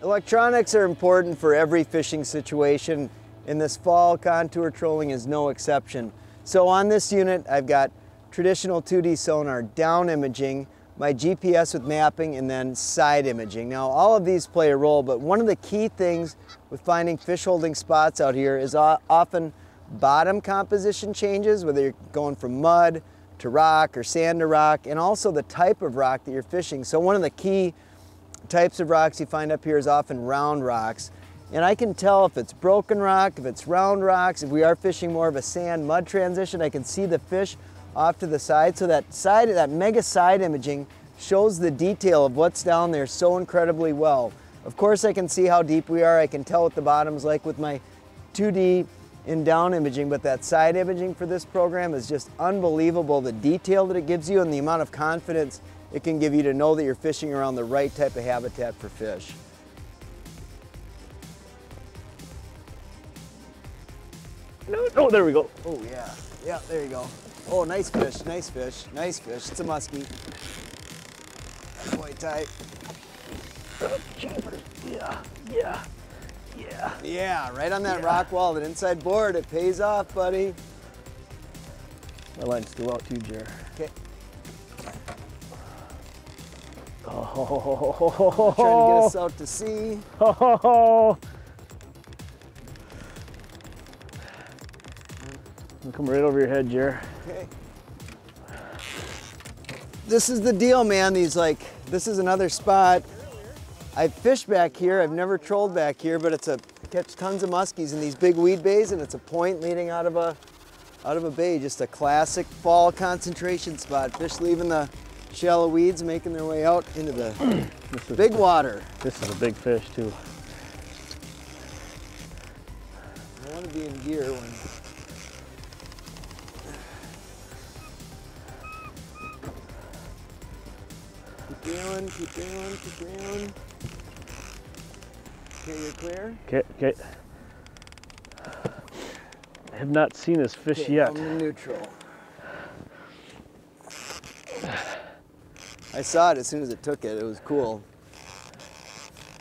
Electronics are important for every fishing situation and this fall contour trolling is no exception. So on this unit I've got traditional 2D sonar down imaging, my GPS with mapping, and then side imaging. Now all of these play a role, but one of the key things with finding fish holding spots out here is often bottom composition changes, whether you're going from mud to rock or sand to rock, and also the type of rock that you're fishing. So one of the key types of rocks you find up here is often round rocks. And I can tell if it's broken rock, if it's round rocks, if we are fishing more of a sand mud transition, I can see the fish off to the side. So that side, that mega side imaging shows the detail of what's down there so incredibly well. Of course I can see how deep we are. I can tell what the bottom's like with my 2D in down imaging, but that side imaging for this program is just unbelievable. The detail that it gives you and the amount of confidence it can give you to know that you're fishing around the right type of habitat for fish. No, oh, there we go. Oh yeah, yeah, there you go. Oh, nice fish, nice fish, nice fish. It's a muskie. Quite tight. Yeah, yeah, yeah. Yeah, right on that yeah. rock wall, that inside board, it pays off, buddy. My line's still out too, Jer. Okay. Oh. Trying to get us out to sea. Oh. I'll come right over your head, Jer. Okay. This is the deal, man. These like, this is another spot. I've fished back here. I've never trolled back here, but it's a I catch tons of muskies in these big weed bays, and it's a point leading out of a out of a bay. Just a classic fall concentration spot. Fish leaving the shallow weeds, making their way out into the big water. This is a big fish too. I want to be in gear when Keep going, keep going, keep going. Okay, you're clear? Okay, okay. I have not seen this fish okay, yet. I'm neutral. I saw it as soon as it took it. It was cool.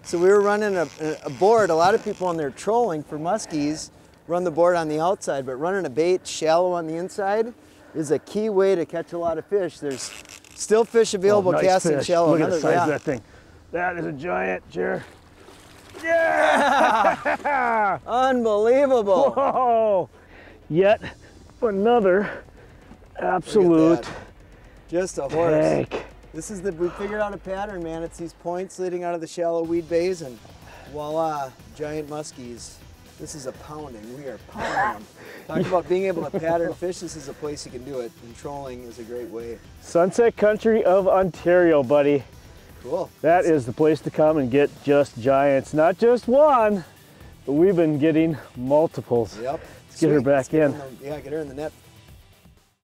So we were running a, a board. A lot of people on there trolling for muskies run the board on the outside, but running a bait shallow on the inside is a key way to catch a lot of fish. There's Still fish oh, available oh, nice casting fish. shallow. Look at the size yeah. of that thing. That is a giant, Jer. Yeah! Unbelievable. Whoa! Yet another absolute Just a horse. This is the, we figured out a pattern, man. It's these points leading out of the shallow weed bays and voila, giant muskies. This is a pounding. We are pounding. Talk about being able to pattern fish. This is a place you can do it. And trolling is a great way. Sunset Country of Ontario, buddy. Cool. That is the place to come and get just giants. Not just one, but we've been getting multiples. Yep. Let's Sweet. get her back in. The, yeah, get her in the net